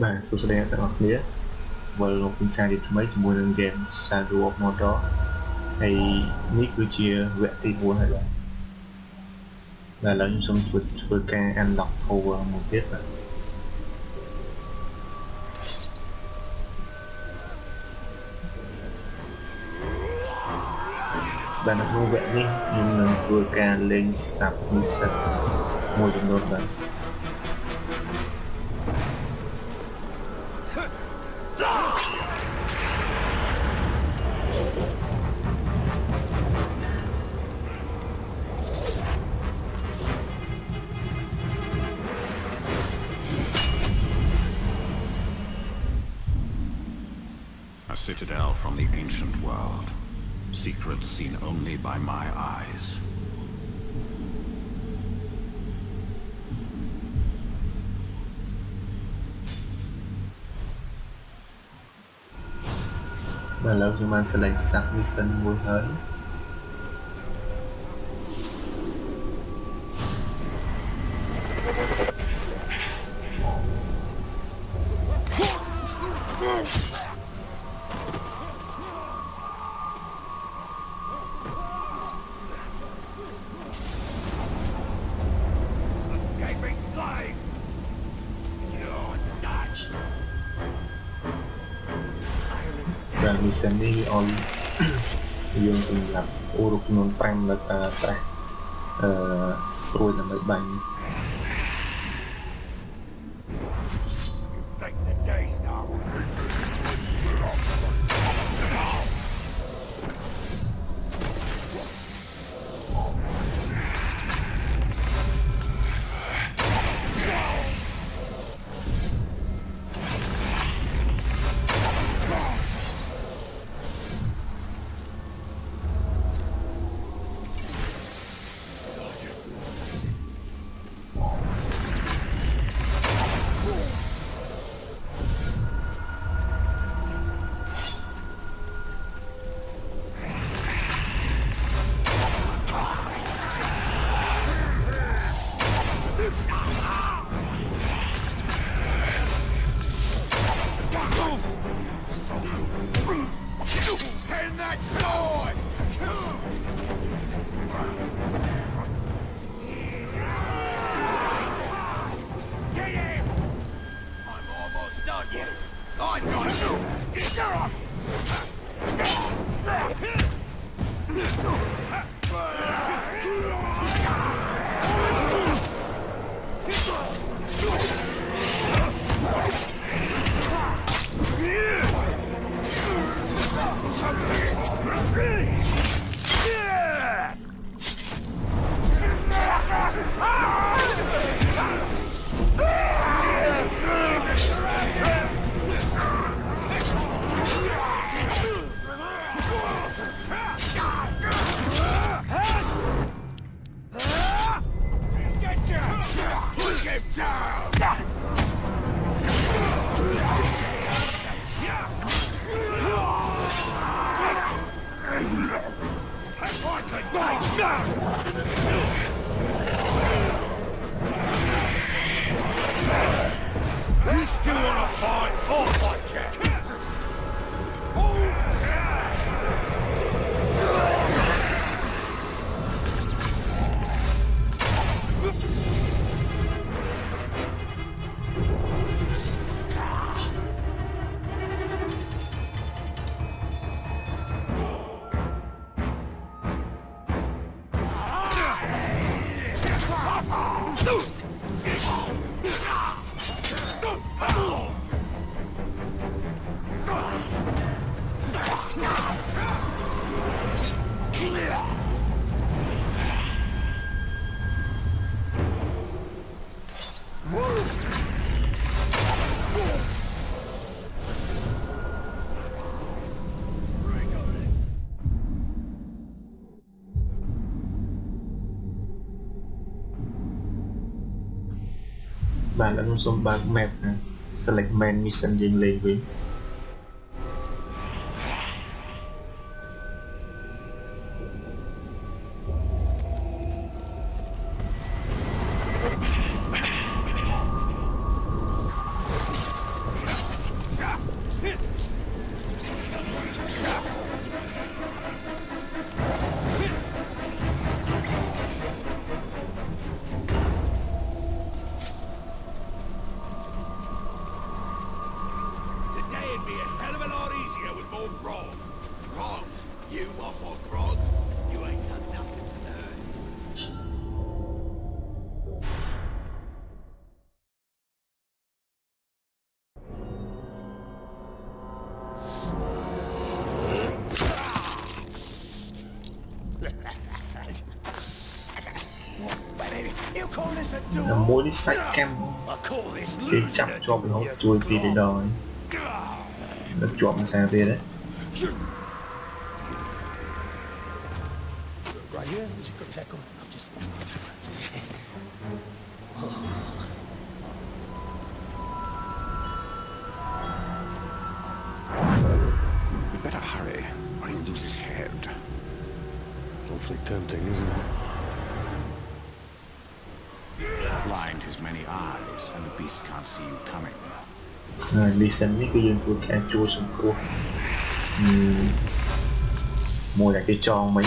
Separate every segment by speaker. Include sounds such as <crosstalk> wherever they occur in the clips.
Speaker 1: បាទសួស្តីអ្នកទាំងអស់គ្នាវិលមកពីសារជាថ្មីជាមួយនឹង game Shadow of Mordor ហើយនេះគឺជាវគ្គទី4ហើយបាទដែលឥឡូវខ្ញុំសូមធ្វើធ្វើការ unlock power មួយទៀតបាទបាទនៅក្នុងវគ្គនេះខ្ញុំនឹងធ្វើការលេង sub mission មួយចំនួនបាទ
Speaker 2: citadel from the ancient world. Secrets seen only by my eyes.
Speaker 1: Mà lâu thì mình sẽ lấy sạc sinh vui hơn. Mission នេះវាឲ្យយើងសម្រាប់អូរូបចំនួន5លើតាត្រេះអឺព្រួយដើម្បីបាញ់
Speaker 3: You still wanna fight? I'll fight you!
Speaker 1: បានអនុសុំបាន map ណា select main mission យើងលេងវិញ Yeah. mỗi sách kem cái chặt cho
Speaker 4: nó chui đi đến đời đất chuột nó xa về
Speaker 2: đấy Better hurry, or he'll lose his head.
Speaker 5: Awfully tempting, isn't it?
Speaker 2: and the beast can't see you coming.
Speaker 1: Listen,
Speaker 3: recently cái dương tôi đã More like a uhm. mua lại cái tròn mấy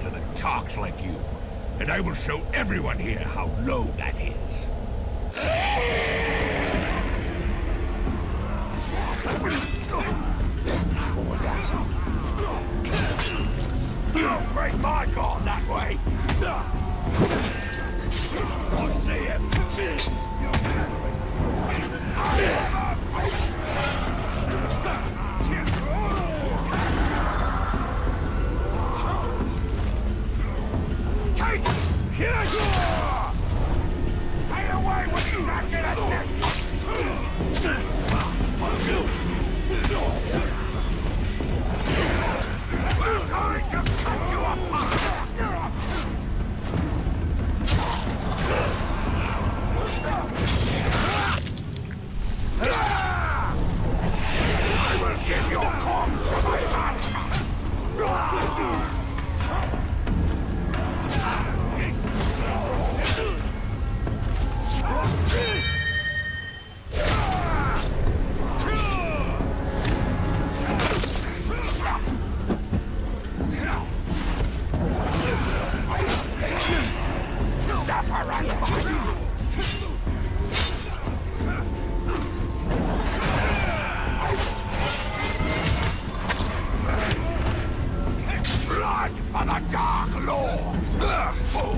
Speaker 3: better than tarks like you. And I will show everyone here how low that is. Don't break my guard that way! I see him! law! Full!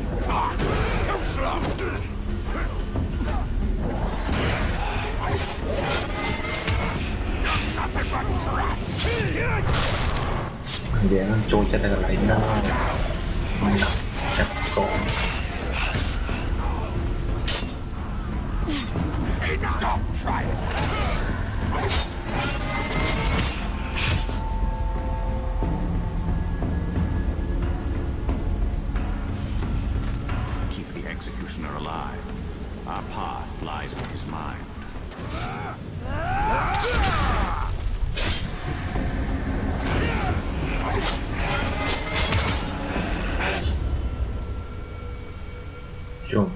Speaker 3: Too slow! Yeah, I'm going to get a light now.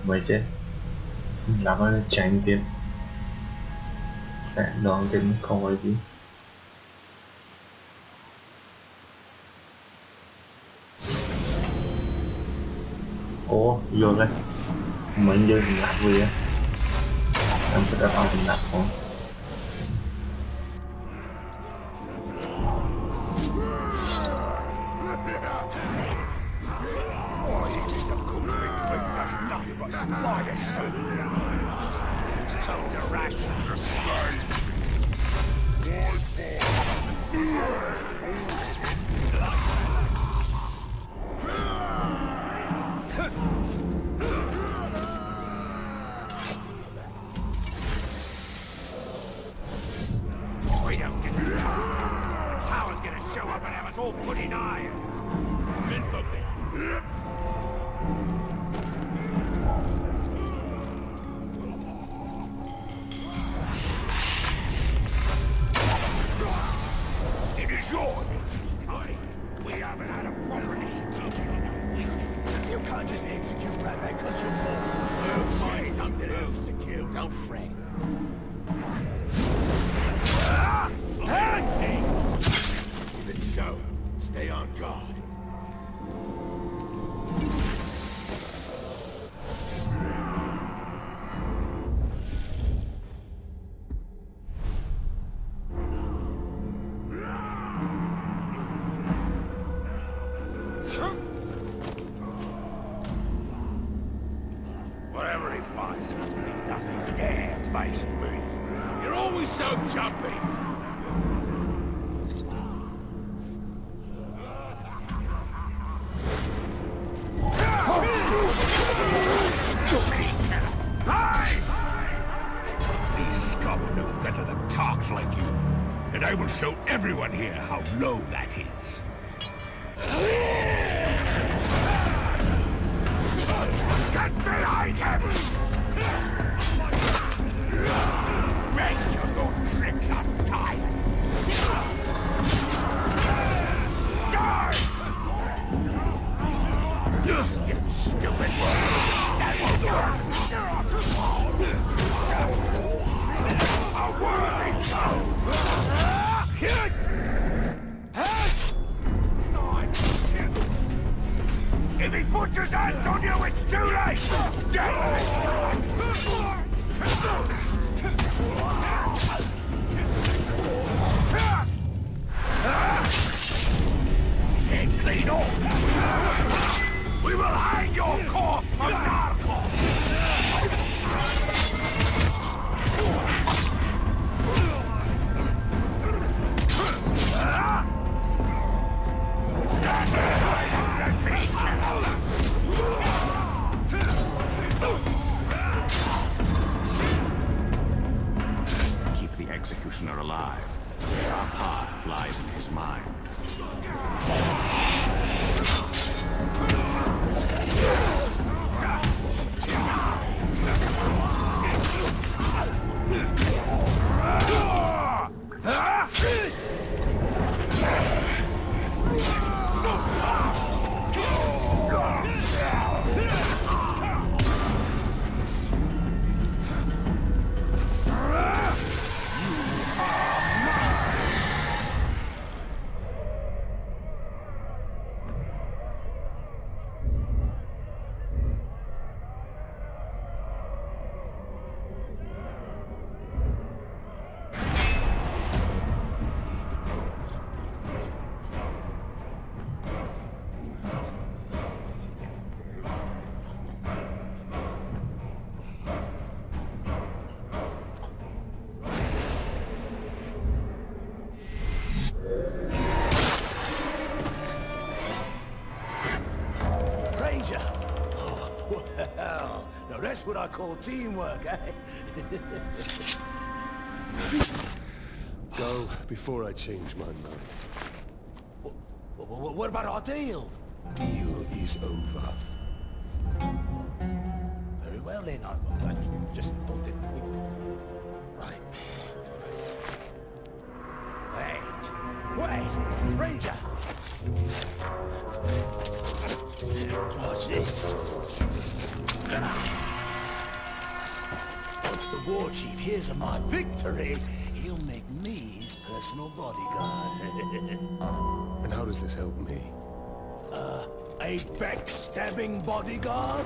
Speaker 3: vậy chứ làm ơn tránh tiền sẽ đón tiền không ấy
Speaker 4: đi ô vô lên mình vô làm gì á.
Speaker 3: Em sẽ đặt vào hình đặt không
Speaker 4: Don't fret.
Speaker 3: If it's so, stay on guard. Will show everyone here how low that is. It's too late! Take clean off! We will hang
Speaker 4: that's what I call teamwork, eh?
Speaker 5: Go before I change my mind.
Speaker 4: Wh- wh- What about our deal?
Speaker 5: Deal is over.
Speaker 4: Very well then, I, I just thought that we... Right. Wait! Wait! Ranger! Watch this. Once the war chief hears of my victory, he'll make me his personal bodyguard. <laughs>
Speaker 5: And how does this help me?
Speaker 4: Uh, a backstabbing bodyguard?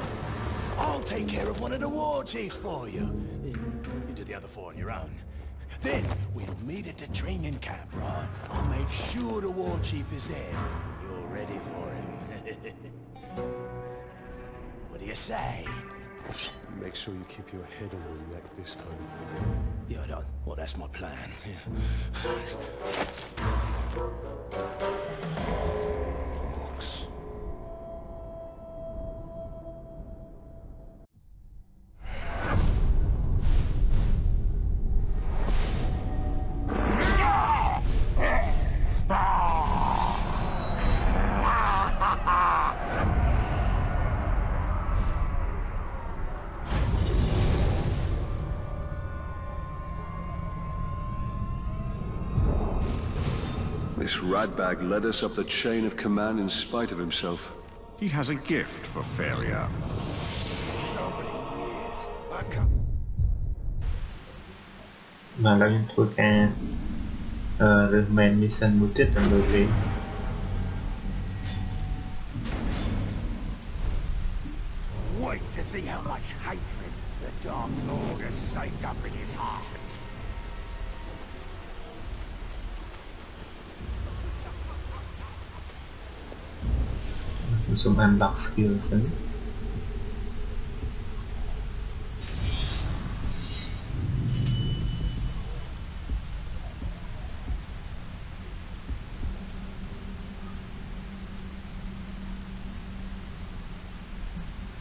Speaker 4: I'll take care of one of the war chiefs for you. Then you do the other four on your own. Then we'll meet at the training camp, right? I'll make sure the war chief is there. You're ready for him. <laughs> what do you say?
Speaker 5: Make sure you keep your head on your neck this time.
Speaker 4: Yeah, that, well, that's my plan. Yeah.
Speaker 5: Ratbag led us up the chain of command in spite of himself.
Speaker 2: He has a gift for
Speaker 1: failure. mà là những thua ca uh, Remain Mission một tiết là nổi tiếng
Speaker 3: Wait to see how much hatred the Dark Lord has saved up in his heart.
Speaker 1: to unlock skills and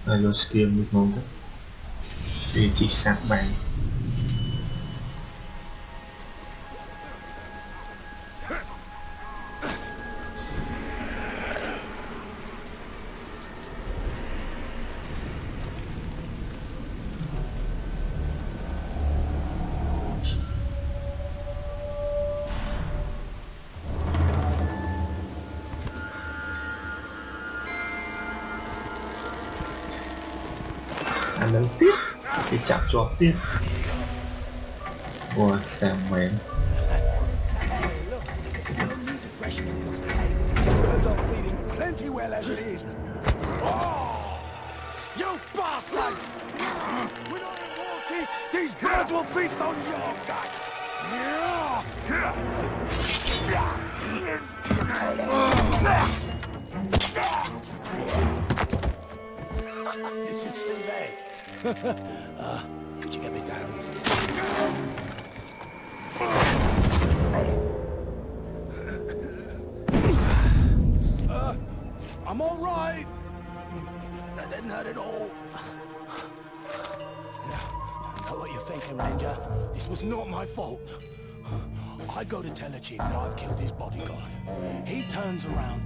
Speaker 1: Rồi skill
Speaker 4: được mong đó. Để chỉ sạc bài. Birds are feeding plenty well as it is. You bastards! Birds will feast on your guts! Did you see that? Uh, could you get me down? I'm all right. That didn't hurt at all. I know what you're thinking, Ranger. This was not my fault. I go to tell the chief that I've killed his bodyguard. He turns around,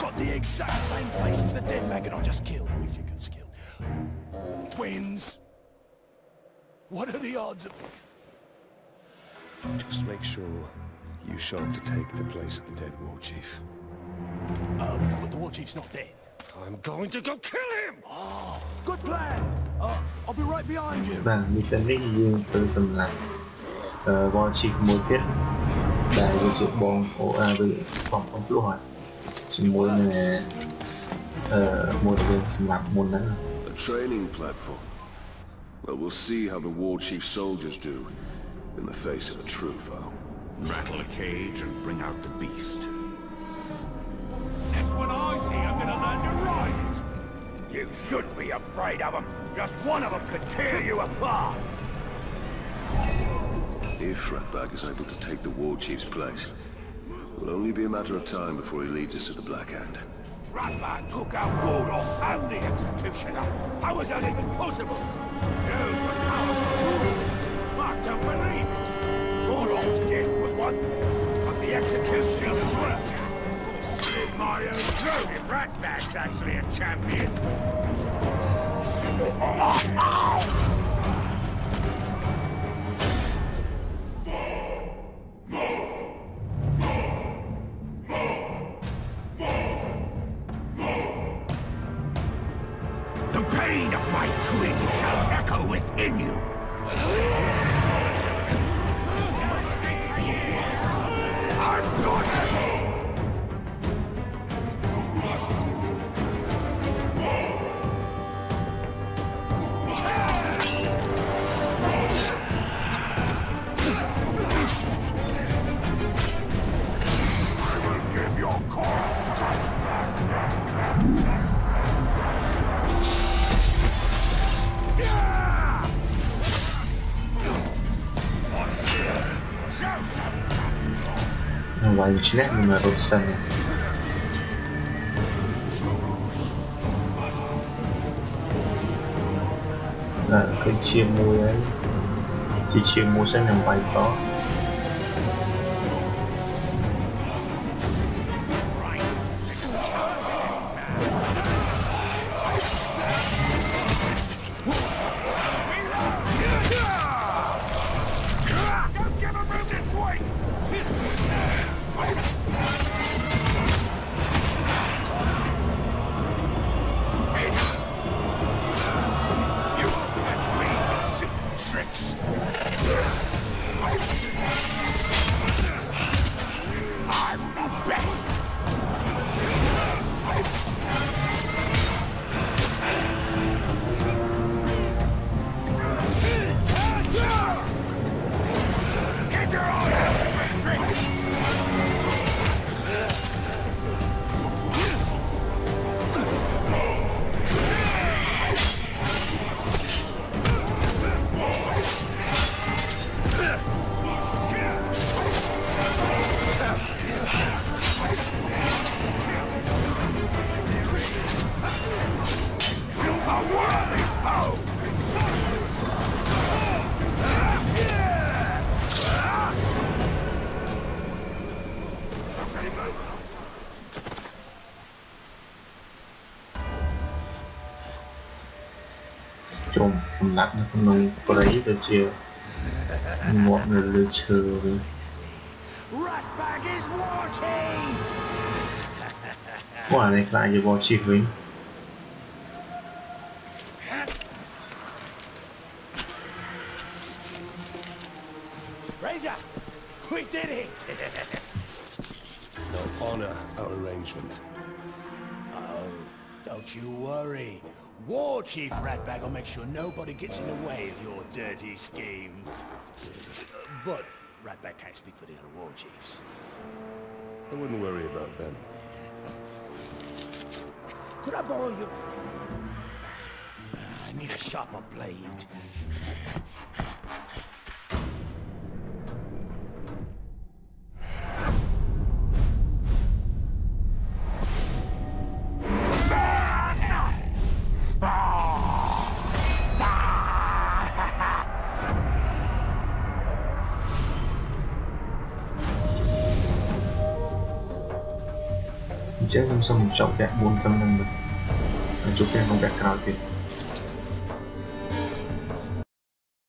Speaker 4: got the exact same face as the dead maggot I just killed wins. What are the odds of...
Speaker 5: Just make sure you show up to take the place of the dead war chief.
Speaker 4: Um, but the war chief's not dead.
Speaker 5: I'm going to go kill him!
Speaker 4: Oh, good plan! Uh, I'll be right behind you.
Speaker 1: Vâng, mình sẽ lấy dương từ dầm lá, war chief mối tiết. Đại với chuyện bom, ô, à, với phòng ông lũ hỏi. Chỉ muốn là... Ờ, một bên xâm lạc
Speaker 5: môn training platform. Well, we'll see how the War Chief soldiers do in the face of a true foe.
Speaker 2: Rattle a cage and bring out the beast.
Speaker 3: Next one I see, I'm gonna land a riot! You should be afraid of them. Just one of them could tear you apart!
Speaker 5: If Ratbag is able to take the War Chief's place, it will only be a matter of time before he leads us to the Black Hand.
Speaker 3: Ratman took out Rudolph and the Executioner. How was that even possible? Those were powerful. But don't believe it. Rudolph's death was one thing, but the Executioner was another. My own throat if Ratman's actually a champion. <laughs> The pain of my twin shall echo within you. Начинаем мы, народ, сами. Ờ, cái
Speaker 1: chia mua ấy Chia chia mua sẽ nằm bài có សម្លាប់នៅក្នុងព្រៃទៅជាងាប់នៅលើឈើវិញ
Speaker 4: Ratbag is war chief!
Speaker 1: មកអានេះខ្លាចជាវល់ឈីសវិញ
Speaker 4: sure nobody gets in the way of your dirty schemes. But Ratbag can't speak for the other war chiefs.
Speaker 5: I wouldn't worry about them.
Speaker 4: Could I borrow your... Ah, I need a sharper blade.
Speaker 1: ចប់វគ្គ4សឹងនឹងជួបគ្នាក្នុងវគ្គក្រោយទៀត